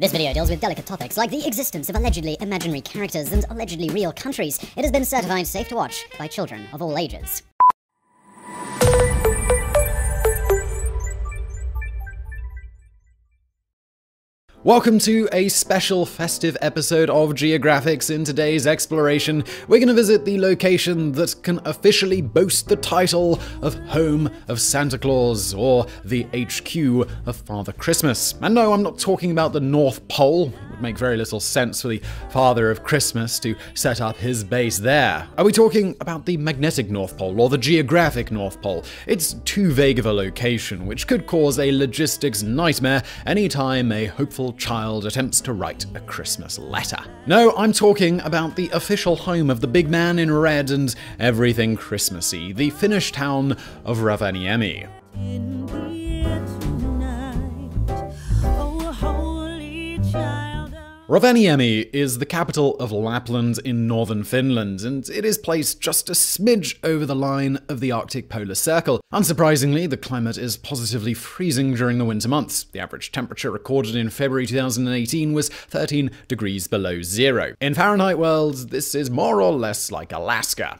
This video deals with delicate topics like the existence of allegedly imaginary characters and allegedly real countries. It has been certified safe to watch by children of all ages. Welcome to a special festive episode of Geographics. In today's exploration, we're going to visit the location that can officially boast the title of Home of Santa Claus, or the HQ of Father Christmas. And no, I'm not talking about the North Pole. It would make very little sense for the Father of Christmas to set up his base there. Are we talking about the magnetic North Pole or the geographic North Pole? It's too vague of a location, which could cause a logistics nightmare anytime a hopeful child attempts to write a Christmas letter. No, I'm talking about the official home of the big man in red and everything Christmassy, the Finnish town of Rovaniemi. Rovaniemi is the capital of Lapland in northern Finland, and it is placed just a smidge over the line of the Arctic Polar Circle. Unsurprisingly, the climate is positively freezing during the winter months. The average temperature recorded in February 2018 was 13 degrees below zero. In Fahrenheit world, this is more or less like Alaska.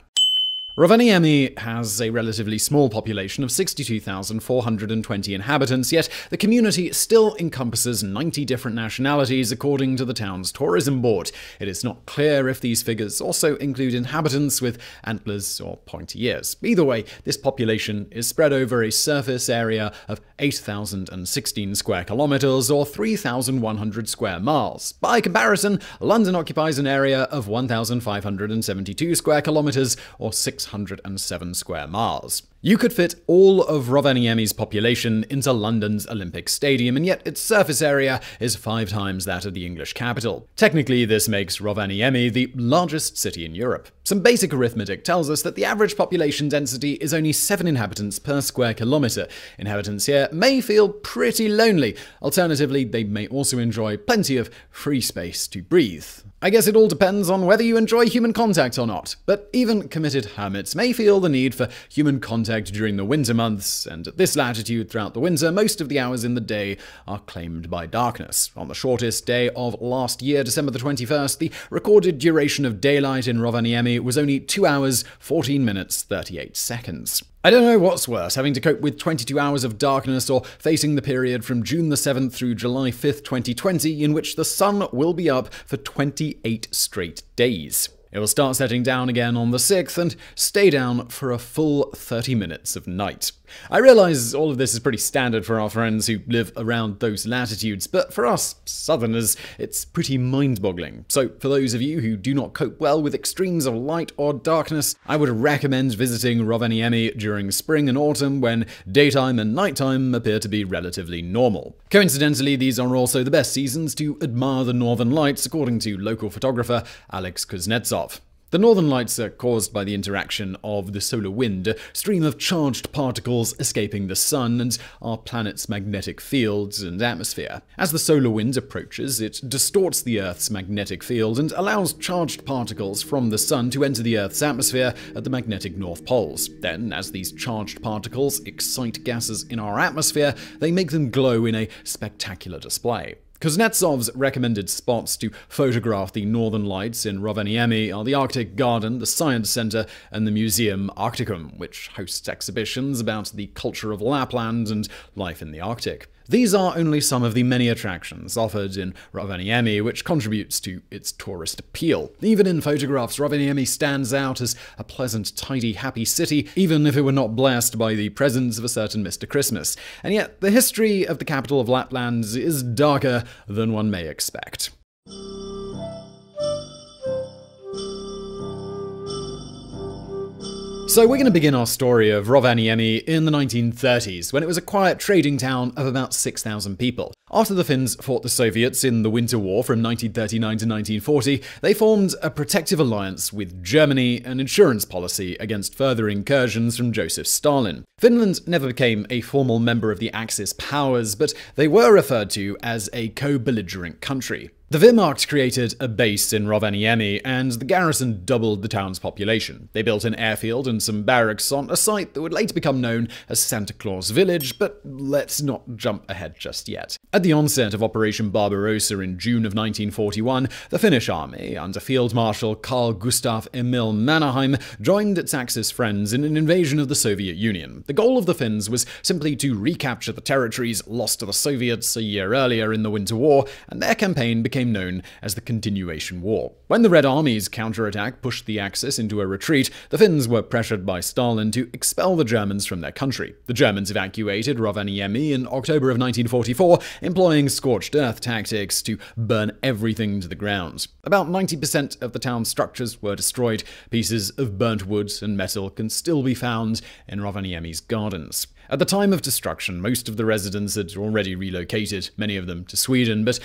Rovaniemi has a relatively small population of 62,420 inhabitants, yet the community still encompasses 90 different nationalities according to the town's tourism board. It is not clear if these figures also include inhabitants with antlers or pointy ears. Either way, this population is spread over a surface area of 8,016 square kilometers or 3,100 square miles. By comparison, London occupies an area of 1,572 square kilometers or 607 square miles. You could fit all of Rovaniemi's population into London's Olympic Stadium, and yet its surface area is five times that of the English capital. Technically, this makes Rovaniemi the largest city in Europe. Some basic arithmetic tells us that the average population density is only 7 inhabitants per square kilometre. Inhabitants here may feel pretty lonely. Alternatively, they may also enjoy plenty of free space to breathe. I guess it all depends on whether you enjoy human contact or not, but even committed hermits may feel the need for human contact during the winter months, and at this latitude throughout the winter, most of the hours in the day are claimed by darkness. On the shortest day of last year, December the 21st, the recorded duration of daylight in Rovaniemi was only 2 hours, 14 minutes, 38 seconds. I don't know what's worse, having to cope with 22 hours of darkness or facing the period from June the 7th through July 5th, 2020, in which the sun will be up for 28 straight days. It will start setting down again on the 6th and stay down for a full 30 minutes of night. I realize all of this is pretty standard for our friends who live around those latitudes, but for us southerners, it's pretty mind boggling. So, for those of you who do not cope well with extremes of light or darkness, I would recommend visiting Rovaniemi during spring and autumn when daytime and nighttime appear to be relatively normal. Coincidentally, these are also the best seasons to admire the northern lights, according to local photographer Alex Kuznetsov. The northern lights are caused by the interaction of the solar wind, a stream of charged particles escaping the sun and our planet's magnetic fields and atmosphere. As the solar wind approaches, it distorts the Earth's magnetic field and allows charged particles from the sun to enter the Earth's atmosphere at the magnetic north poles. Then, as these charged particles excite gases in our atmosphere, they make them glow in a spectacular display. Kuznetsov's recommended spots to photograph the northern lights in Rovaniemi are the Arctic Garden, the Science Center, and the Museum Arcticum, which hosts exhibitions about the culture of Lapland and life in the Arctic. These are only some of the many attractions offered in Rovaniemi, which contributes to its tourist appeal. Even in photographs, Rovaniemi stands out as a pleasant, tidy, happy city, even if it were not blessed by the presence of a certain Mr. Christmas. And yet, the history of the capital of Lapland is darker than one may expect. So we're going to begin our story of Rovaniemi in the 1930s, when it was a quiet trading town of about 6,000 people. After the Finns fought the Soviets in the Winter War from 1939 to 1940, they formed a protective alliance with Germany, an insurance policy against further incursions from Joseph Stalin. Finland never became a formal member of the Axis powers, but they were referred to as a co-belligerent country. The Wehrmacht created a base in Rovaniemi, and the garrison doubled the town's population. They built an airfield and some barracks on a site that would later become known as Santa Claus Village, but let's not jump ahead just yet. At the onset of Operation Barbarossa in June of 1941, the Finnish army, under Field Marshal Carl Gustaf Emil Mannerheim, joined its Axis friends in an invasion of the Soviet Union. The goal of the Finns was simply to recapture the territories lost to the Soviets a year earlier in the Winter War, and their campaign became known as the Continuation War. When the Red Army's counterattack pushed the Axis into a retreat, the Finns were pressured by Stalin to expel the Germans from their country. The Germans evacuated Rovaniemi in October of 1944, employing scorched earth tactics to burn everything to the ground. About 90% of the town's structures were destroyed. Pieces of burnt wood and metal can still be found in Rovaniemi's gardens. At the time of destruction, most of the residents had already relocated, many of them to Sweden, but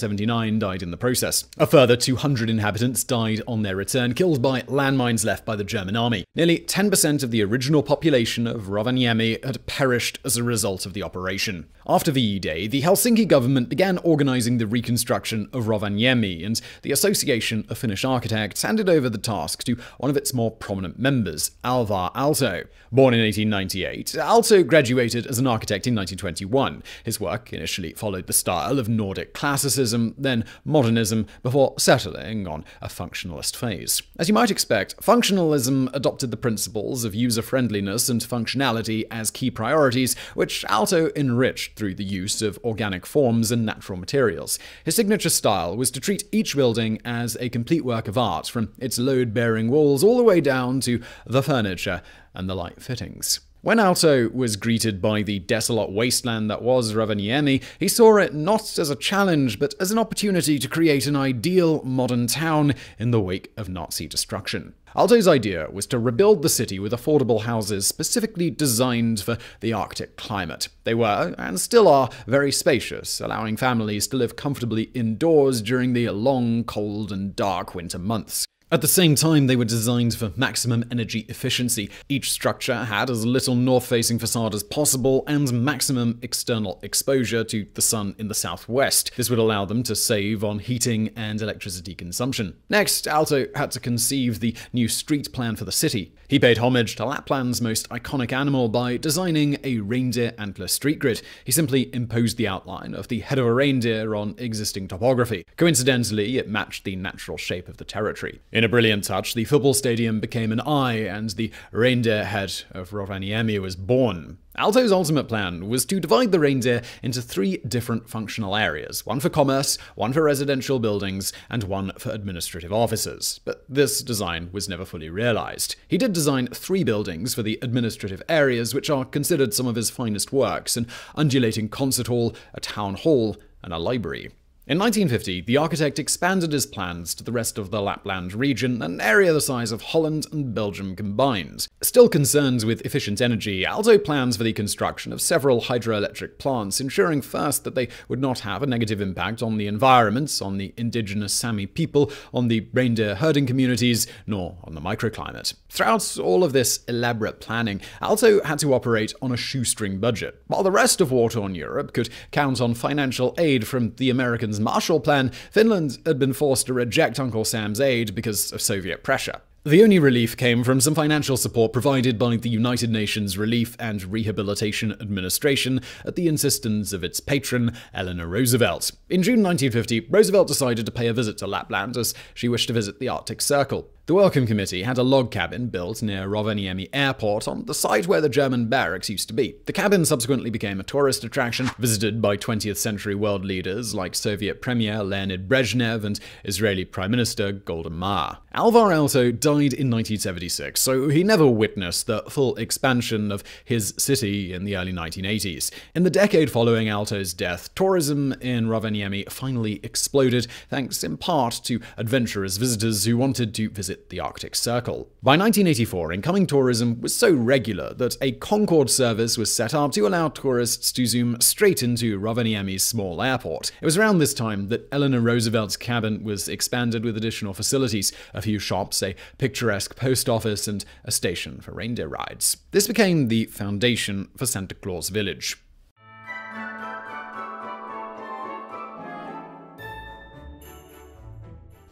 279 died in the process. A further 200 inhabitants died on their return, killed by landmines left by the German army. Nearly 10% of the original population of Rovaniemi had perished as a result of the operation. After VE Day, the Helsinki government began organizing the reconstruction of Rovaniemi, and the Association of Finnish Architects handed over the task to one of its more prominent members, Alvar Aalto. Born in 1898, Aalto graduated as an architect in 1921. His work initially followed the style of Nordic classicism, then modernism, before settling on a functionalist phase. As you might expect, functionalism adopted the principles of user friendliness and functionality as key priorities, which Aalto enriched through the use of organic forms and natural materials. His signature style was to treat each building as a complete work of art, from its load bearing walls all the way down to the furniture and the light fittings. When Aalto was greeted by the desolate wasteland that was Rovaniemi, he saw it not as a challenge, but as an opportunity to create an ideal modern town in the wake of Nazi destruction. Aalto's idea was to rebuild the city with affordable houses specifically designed for the Arctic climate. They were, and still are, very spacious, allowing families to live comfortably indoors during the long, cold, and dark winter months. At the same time, they were designed for maximum energy efficiency. Each structure had as little north facing facade as possible and maximum external exposure to the sun in the southwest. This would allow them to save on heating and electricity consumption. Next, Aalto had to conceive the new street plan for the city. He paid homage to Lapland's most iconic animal by designing a reindeer antler street grid. He simply imposed the outline of the head of a reindeer on existing topography. Coincidentally, it matched the natural shape of the territory. In a brilliant touch, the football stadium became an eye, and the reindeer head of Rovaniemi was born. Aalto's ultimate plan was to divide the reindeer into three different functional areas one for commerce, one for residential buildings, and one for administrative offices. But this design was never fully realized. He did design three buildings for the administrative areas, which are considered some of his finest works an undulating concert hall, a town hall, and a library. In 1950, the architect expanded his plans to the rest of the Lapland region, an area the size of Holland and Belgium combined. Still concerned with efficient energy, Aalto plans for the construction of several hydroelectric plants, ensuring first that they would not have a negative impact on the environment, on the indigenous Sami people, on the reindeer herding communities, nor on the microclimate. Throughout all of this elaborate planning, Aalto had to operate on a shoestring budget. While the rest of war-torn Europe could count on financial aid from the Americans' Marshall Plan, Finland had been forced to reject Uncle Sam's aid because of Soviet pressure. The only relief came from some financial support provided by the United Nations Relief and Rehabilitation Administration at the insistence of its patron, Eleanor Roosevelt. In June 1950, Roosevelt decided to pay a visit to Lapland as she wished to visit the Arctic Circle. The Welcome Committee had a log cabin built near Rovaniemi Airport on the site where the German barracks used to be. The cabin subsequently became a tourist attraction, visited by 20th century world leaders like Soviet Premier Leonid Brezhnev and Israeli Prime Minister Golda Meir. Alvar Aalto died in 1976, so he never witnessed the full expansion of his city in the early 1980s. In the decade following Aalto's death, tourism in Rovaniemi finally exploded, thanks in part to adventurous visitors who wanted to visit the Arctic Circle. By 1984, incoming tourism was so regular that a Concorde service was set up to allow tourists to zoom straight into Rovaniemi's small airport. It was around this time that Eleanor Roosevelt's cabin was expanded with additional facilities a few shops, a picturesque post office, and a station for reindeer rides. This became the foundation for Santa Claus Village.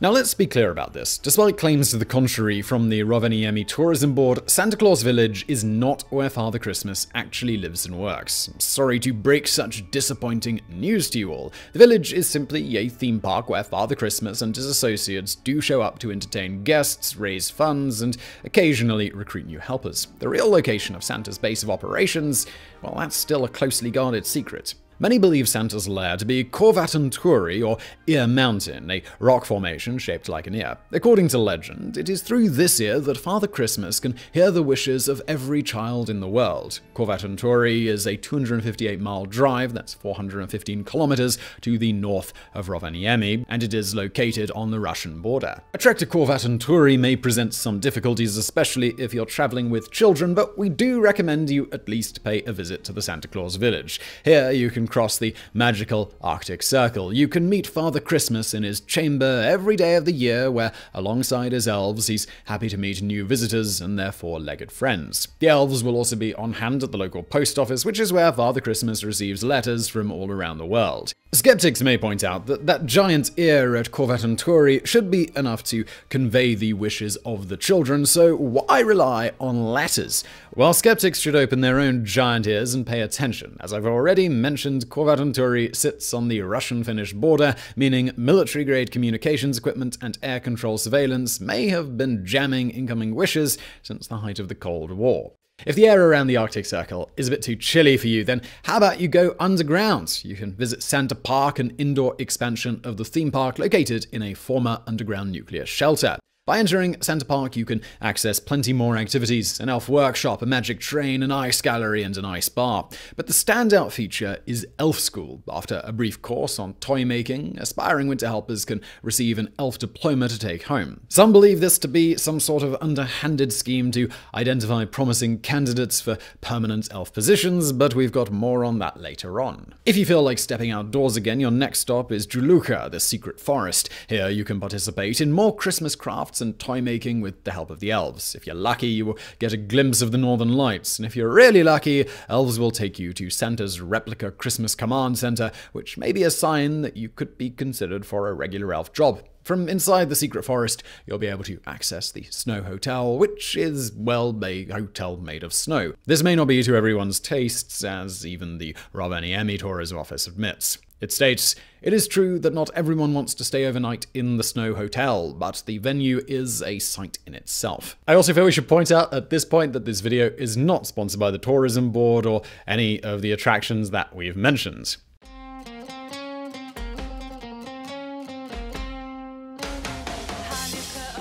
Now let's be clear about this. Despite claims to the contrary from the Rovaniemi Tourism Board, Santa Claus Village is not where Father Christmas actually lives and works. Sorry to break such disappointing news to you all. The village is simply a theme park where Father Christmas and his associates do show up to entertain guests, raise funds, and occasionally recruit new helpers. The real location of Santa's base of operations, well, that's still a closely guarded secret. Many believe Santa's lair to be Korvatunturi, or Ear Mountain, a rock formation shaped like an ear. According to legend, it is through this ear that Father Christmas can hear the wishes of every child in the world. Korvatunturi is a 258 mile drive, that's 415 kilometers, to the north of Rovaniemi, and it is located on the Russian border. A trek to Korvatunturi may present some difficulties, especially if you're traveling with children, but we do recommend you at least pay a visit to the Santa Claus village. Here you can cross the magical Arctic Circle. You can meet Father Christmas in his chamber every day of the year, where, alongside his elves, he's happy to meet new visitors and their four legged friends. The elves will also be on hand at the local post office, which is where Father Christmas receives letters from all around the world. Skeptics may point out that that giant ear at Korvatunturi should be enough to convey the wishes of the children, so why rely on letters? Well, skeptics should open their own giant ears and pay attention. As I've already mentioned, Turi sits on the Russian-Finnish border, meaning military-grade communications equipment and air control surveillance may have been jamming incoming wishes since the height of the Cold War. If the air around the Arctic Circle is a bit too chilly for you, then how about you go underground? You can visit Santa Park, an indoor expansion of the theme park located in a former underground nuclear shelter. By entering Santa Park, you can access plenty more activities an elf workshop, a magic train, an ice gallery, and an ice bar. But the standout feature is Elf School. After a brief course on toy making, aspiring winter helpers can receive an elf diploma to take home. Some believe this to be some sort of underhanded scheme to identify promising candidates for permanent elf positions, but we've got more on that later on. If you feel like stepping outdoors again, your next stop is Joulukka, the secret forest. Here you can participate in more Christmas crafts and toy making with the help of the elves. If you're lucky, you will get a glimpse of the northern lights, and if you're really lucky, elves will take you to Santa's replica Christmas command center, which may be a sign that you could be considered for a regular elf job. From inside the secret forest, you'll be able to access the Snow Hotel, which is, well, a hotel made of snow. This may not be to everyone's tastes, as even the Rovaniemi Tourism Office admits. It states, It is true that not everyone wants to stay overnight in the Snow Hotel, but the venue is a sight in itself. I also feel we should point out at this point that this video is not sponsored by the Tourism Board or any of the attractions that we've mentioned.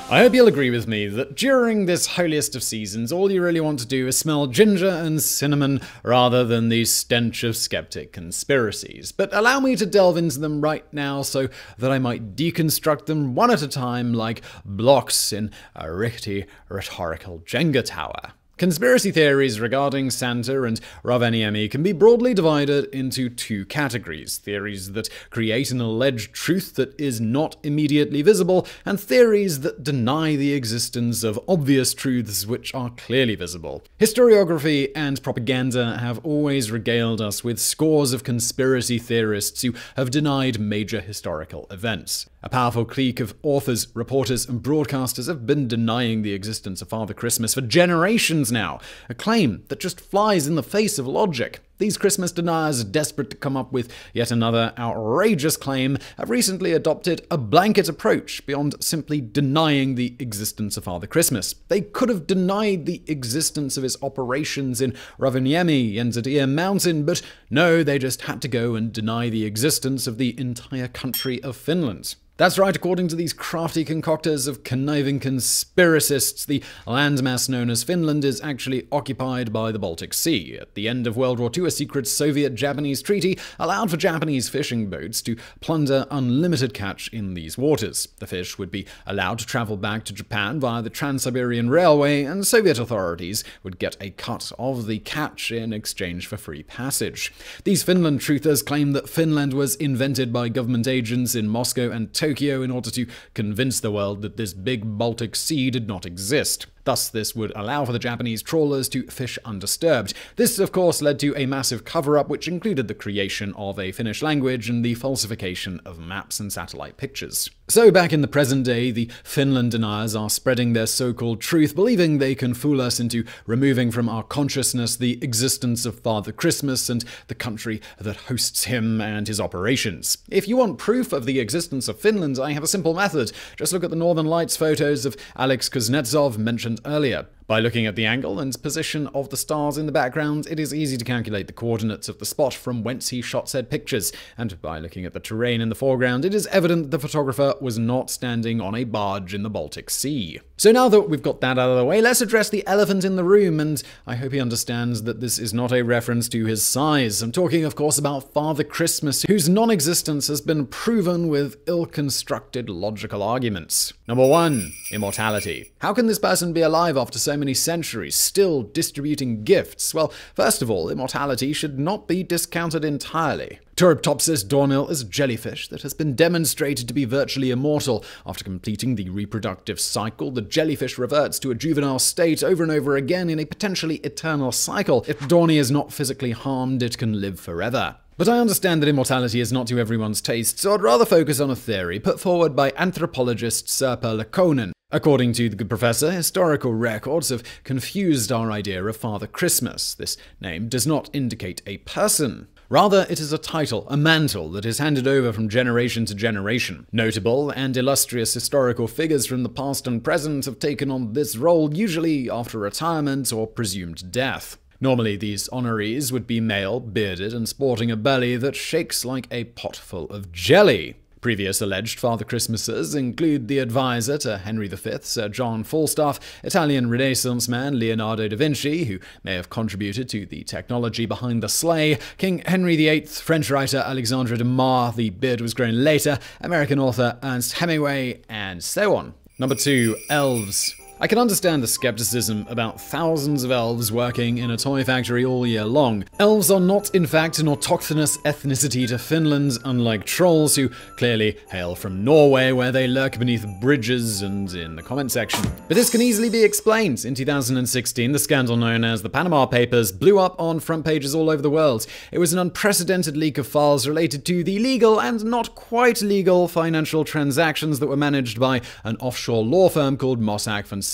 I hope you'll agree with me that during this holiest of seasons, all you really want to do is smell ginger and cinnamon rather than the stench of skeptic conspiracies. But allow me to delve into them right now so that I might deconstruct them one at a time like blocks in a rickety rhetorical Jenga tower. Conspiracy theories regarding Santa and Rovaniemi can be broadly divided into two categories theories that create an alleged truth that is not immediately visible, and theories that deny the existence of obvious truths which are clearly visible. Historiography and propaganda have always regaled us with scores of conspiracy theorists who have denied major historical events. A powerful clique of authors, reporters, and broadcasters have been denying the existence of Father Christmas for generations now, a claim that just flies in the face of logic. These Christmas deniers, desperate to come up with yet another outrageous claim, have recently adopted a blanket approach beyond simply denying the existence of Father Christmas. They could have denied the existence of his operations in Rovaniemi and at Mountain, but no, they just had to go and deny the existence of the entire country of Finland. That's right, according to these crafty concoctors of conniving conspiracists, the landmass known as Finland is actually occupied by the Baltic Sea. At the end of World War II, a secret Soviet Japanese treaty allowed for Japanese fishing boats to plunder unlimited catch in these waters. The fish would be allowed to travel back to Japan via the Trans Siberian Railway, and Soviet authorities would get a cut of the catch in exchange for free passage. These Finland truthers claim that Finland was invented by government agents in Moscow and Tokyo in order to convince the world that this big Baltic Sea did not exist. Thus, this would allow for the Japanese trawlers to fish undisturbed. This, of course, led to a massive cover up, which included the creation of a Finnish language and the falsification of maps and satellite pictures. So, back in the present day, the Finland deniers are spreading their so called truth, believing they can fool us into removing from our consciousness the existence of Father Christmas and the country that hosts him and his operations. If you want proof of the existence of Finland, I have a simple method. Just look at the Northern Lights photos of Alex Kuznetsov mentioned earlier. By looking at the angle and position of the stars in the background, it is easy to calculate the coordinates of the spot from whence he shot said pictures, and by looking at the terrain in the foreground, it is evident that the photographer was not standing on a barge in the Baltic Sea. So now that we've got that out of the way, let's address the elephant in the room, and I hope he understands that this is not a reference to his size. I'm talking, of course, about Father Christmas, whose non existence has been proven with ill constructed logical arguments. Number one, immortality. How can this person be alive after so many centuries, still distributing gifts? Well, first of all, immortality should not be discounted entirely. Turritopsis dohrnii is a jellyfish that has been demonstrated to be virtually immortal. After completing the reproductive cycle, the jellyfish reverts to a juvenile state over and over again in a potentially eternal cycle. If Dohrnii is not physically harmed, it can live forever. But I understand that immortality is not to everyone's taste, so I'd rather focus on a theory put forward by anthropologist Sirpa Lakonen. According to the good professor, historical records have confused our idea of Father Christmas. This name does not indicate a person. Rather, it is a title, a mantle that is handed over from generation to generation. Notable and illustrious historical figures from the past and present have taken on this role, usually after retirement or presumed death. Normally, these honorees would be male, bearded, and sporting a belly that shakes like a pot full of jelly. Previous alleged Father Christmases include the advisor to Henry V, Sir John Falstaff, Italian Renaissance man Leonardo da Vinci, who may have contributed to the technology behind the sleigh, King Henry VIII, French writer Alexandre Dumas, the beard was grown later, American author Ernest Hemingway, and so on. Number two, elves. I can understand the skepticism about thousands of elves working in a toy factory all year long. Elves are not, in fact, an autochthonous ethnicity to Finland, unlike trolls, who clearly hail from Norway, where they lurk beneath bridges and in the comment section. But this can easily be explained. In 2016, the scandal known as the Panama Papers blew up on front pages all over the world. It was an unprecedented leak of files related to the legal and not quite legal financial transactions that were managed by an offshore law firm called Mossack Fonseca.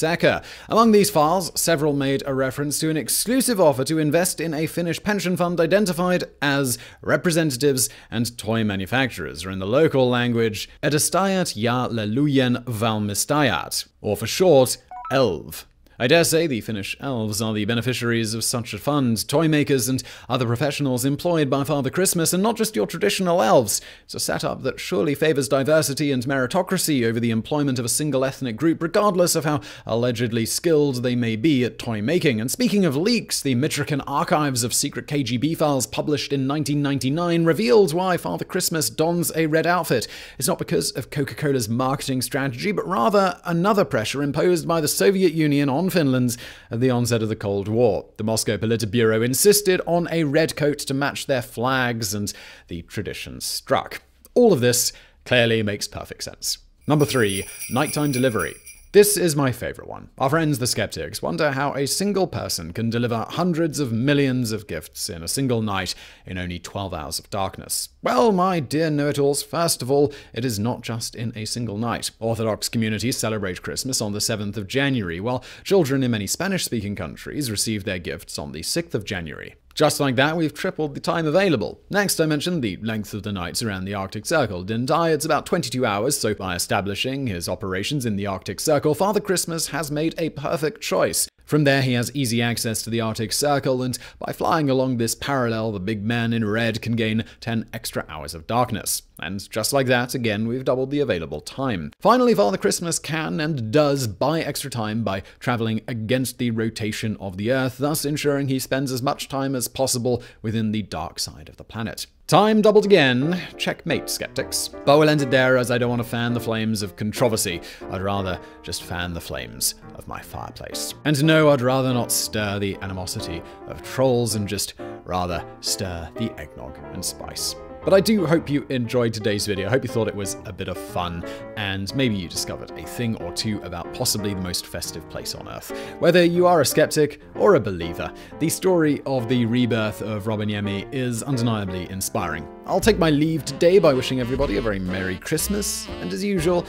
Among these files, several made a reference to an exclusive offer to invest in a Finnish pension fund identified as representatives and toy manufacturers, or in the local language, Edustajat ja Lelujen Valmistajat, or for short, ELV. I dare say the Finnish elves are the beneficiaries of such a fund, toy makers and other professionals employed by Father Christmas, and not just your traditional elves. It's a setup that surely favors diversity and meritocracy over the employment of a single ethnic group, regardless of how allegedly skilled they may be at toy making. And speaking of leaks, the Mitrokhin archives of secret KGB files published in 1999 revealed why Father Christmas dons a red outfit. It's not because of Coca Cola's marketing strategy, but rather another pressure imposed by the Soviet Union on Finland at the onset of the Cold War. The Moscow Politburo insisted on a red coat to match their flags, and the tradition struck. All of this clearly makes perfect sense. Number three, nighttime delivery. This is my favorite one. Our friends the skeptics wonder how a single person can deliver hundreds of millions of gifts in a single night in only 12 hours of darkness. Well, my dear know it alls, first of all, it is not just in a single night. Orthodox communities celebrate Christmas on the 7th of January, while children in many Spanish speaking countries receive their gifts on the 6th of January. Just like that, we've tripled the time available. Next, I mentioned the length of the nights around the Arctic Circle, didn't I? It's about 22 hours, so by establishing his operations in the Arctic Circle, Father Christmas has made a perfect choice. From there, he has easy access to the Arctic Circle, and by flying along this parallel, the big man in red can gain 10 extra hours of darkness. And just like that, again, we've doubled the available time. Finally, Father Christmas can and does buy extra time by traveling against the rotation of the Earth, thus ensuring he spends as much time as possible within the dark side of the planet. Time doubled again. Checkmate, skeptics. But we'll end it there as I don't want to fan the flames of controversy. I'd rather just fan the flames of my fireplace. And no, I'd rather not stir the animosity of trolls and just rather stir the eggnog and spice. But I do hope you enjoyed today's video. I hope you thought it was a bit of fun, and maybe you discovered a thing or two about possibly the most festive place on Earth. Whether you are a skeptic or a believer, the story of the rebirth of Rovaniemi is undeniably inspiring. I'll take my leave today by wishing everybody a very Merry Christmas, and as usual,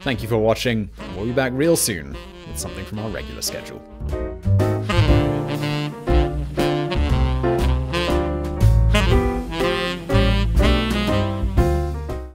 thank you for watching, we'll be back real soon with something from our regular schedule.